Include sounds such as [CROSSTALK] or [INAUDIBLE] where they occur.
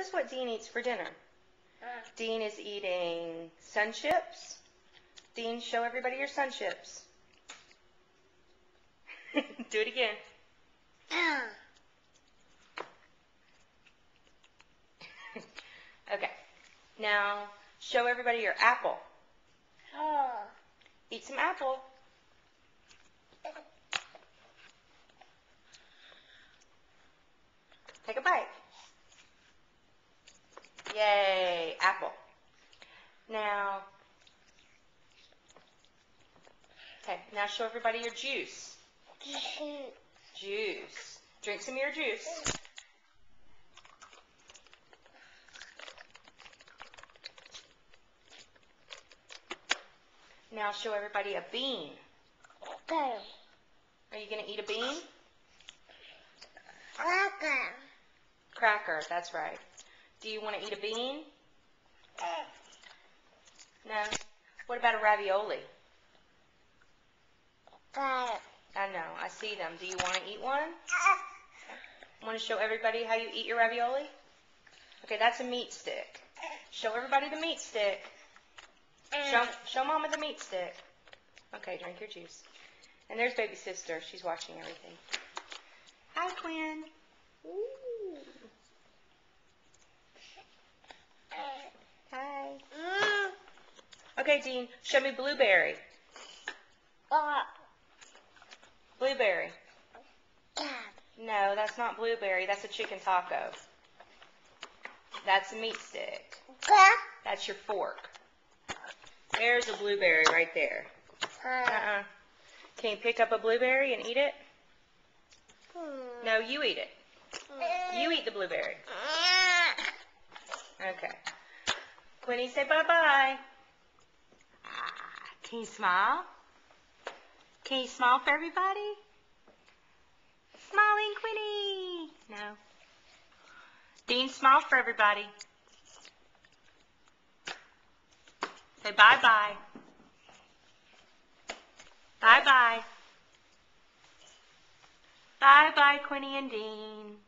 is what Dean eats for dinner. Uh. Dean is eating SunChips. Dean, show everybody your SunChips. [LAUGHS] Do it again. Uh. [LAUGHS] okay. Now, show everybody your apple. Uh. Eat some apple. Take a bite. Yay, apple. Now, okay, now show everybody your juice. Juice. Drink some of your juice. Now show everybody a bean. Are you going to eat a bean? Cracker, Cracker, that's right. Do you want to eat a bean? No. What about a ravioli? I know, I see them. Do you want to eat one? Want to show everybody how you eat your ravioli? Okay, that's a meat stick. Show everybody the meat stick. Show, show Mama the meat stick. Okay, drink your juice. And there's baby sister. She's watching everything. Hi, Quinn. Ooh. Hi. Okay, Dean, show me blueberry. Uh. Blueberry. No, that's not blueberry. That's a chicken taco. That's a meat stick. That's your fork. There's a blueberry right there. Uh-uh. Can you pick up a blueberry and eat it? Hmm. No, you eat it. Hmm. You eat the blueberry. Hmm. Okay. Quinny, say bye-bye. Can you smile? Can you smile for everybody? Smiling Quinny. No. Dean, smile for everybody. Say bye-bye. Bye-bye. Bye-bye, Quinny and Dean.